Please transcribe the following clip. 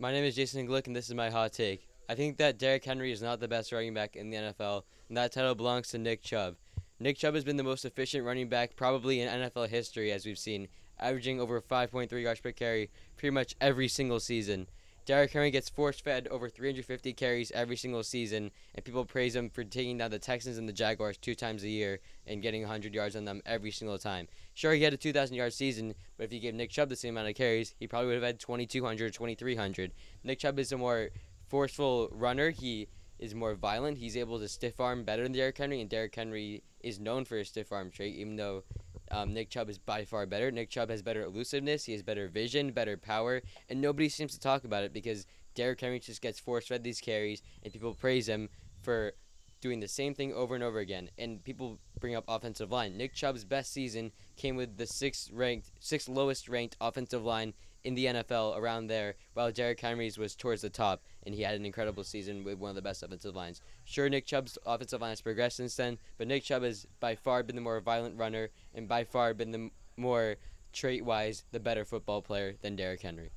My name is Jason Glick, and this is my hot take. I think that Derrick Henry is not the best running back in the NFL, and that title belongs to Nick Chubb. Nick Chubb has been the most efficient running back probably in NFL history, as we've seen, averaging over 5.3 yards per carry pretty much every single season. Derrick Henry gets force fed over 350 carries every single season, and people praise him for taking down the Texans and the Jaguars two times a year and getting 100 yards on them every single time. Sure, he had a 2,000 yard season, but if you gave Nick Chubb the same amount of carries, he probably would have had 2,200, 2,300. Nick Chubb is a more forceful runner. He is more violent. He's able to stiff arm better than Derrick Henry, and Derrick Henry is known for his stiff arm trait, even though um, Nick Chubb is by far better. Nick Chubb has better elusiveness. He has better vision, better power, and nobody seems to talk about it because Derrick Henry just gets force fed these carries, and people praise him for doing the same thing over and over again. And people bring up offensive line. Nick Chubb's best season came with the sixth ranked, sixth lowest ranked offensive line in the NFL around there, while Derrick Henry's was towards the top, and he had an incredible season with one of the best offensive lines. Sure, Nick Chubb's offensive line has progressed since then, but Nick Chubb has by far been the more violent runner, and by far been the more trait-wise the better football player than Derrick Henry.